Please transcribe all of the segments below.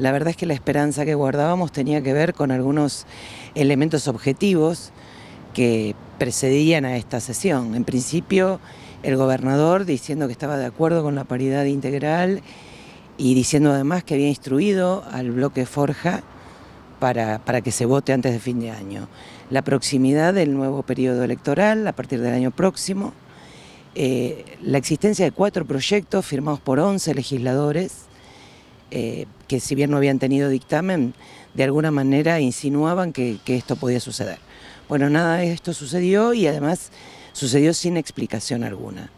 La verdad es que la esperanza que guardábamos tenía que ver con algunos elementos objetivos que precedían a esta sesión. En principio, el gobernador diciendo que estaba de acuerdo con la paridad integral y diciendo además que había instruido al bloque Forja para, para, que se vote antes de fin de año. La proximidad del nuevo periodo electoral a partir del año próximo, eh, la existencia de cuatro proyectos firmados por 11 legisladores, eh, que si bien no habían tenido dictamen, de alguna manera insinuaban que, que esto podía suceder. Bueno, nada de esto sucedió y además sucedió sin explicación alguna.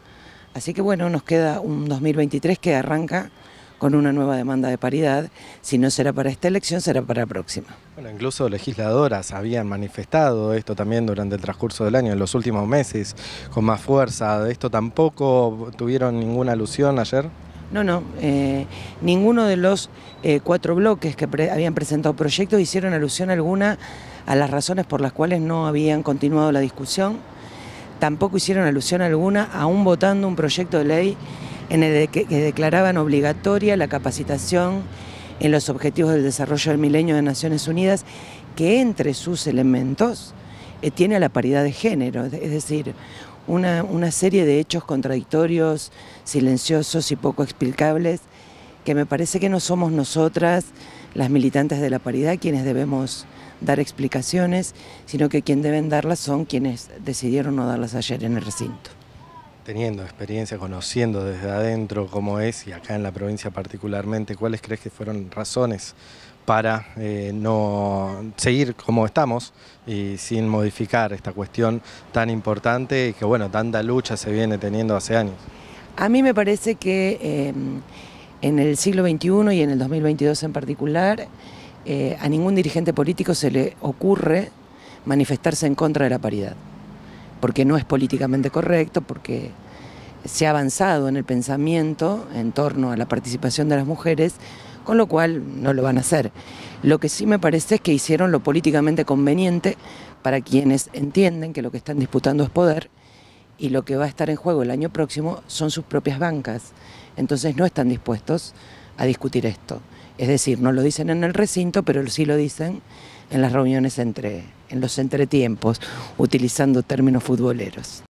Así que bueno, nos queda un 2023 que arranca con una nueva demanda de paridad. Si no será para esta elección, será para la próxima. Bueno, incluso legisladoras habían manifestado esto también durante el transcurso del año, en los últimos meses, con más fuerza. ¿De esto tampoco tuvieron ninguna alusión ayer? No, no. Eh, ninguno de los eh, cuatro bloques que habían presentado proyectos hicieron alusión alguna a las razones por las cuales no habían continuado la discusión. Tampoco hicieron alusión alguna, aún votando un proyecto de ley en el que, que declaraban obligatoria la capacitación en los Objetivos del Desarrollo del Milenio de Naciones Unidas, que entre sus elementos eh, tiene la paridad de género, es decir, una, una, serie de hechos contradictorios, silenciosos y poco explicables, que me parece que no somos nosotras, las militantes de la paridad, quienes debemos dar explicaciones, sino que quien deben darlas son quienes decidieron no darlas ayer en el recinto teniendo experiencia, conociendo desde adentro cómo es y acá en la provincia particularmente, ¿cuáles crees que fueron razones para eh, no seguir como estamos y sin modificar esta cuestión tan importante y que bueno, tanta lucha se viene teniendo hace años? A mí me parece que eh, en el siglo XXI y en el 2022 en particular, eh, a ningún dirigente político se le ocurre manifestarse en contra de la paridad porque no es políticamente correcto, porque se ha avanzado en el pensamiento en torno a la participación de las mujeres, con lo cual no lo van a hacer. Lo que sí me parece es que hicieron lo políticamente conveniente para quienes entienden que lo que están disputando es poder y lo que va a estar en juego el año próximo son sus propias bancas. Entonces no están dispuestos a discutir esto. Es decir, no lo dicen en el recinto, pero sí lo dicen en las reuniones entre, en los entretiempos, utilizando términos futboleros.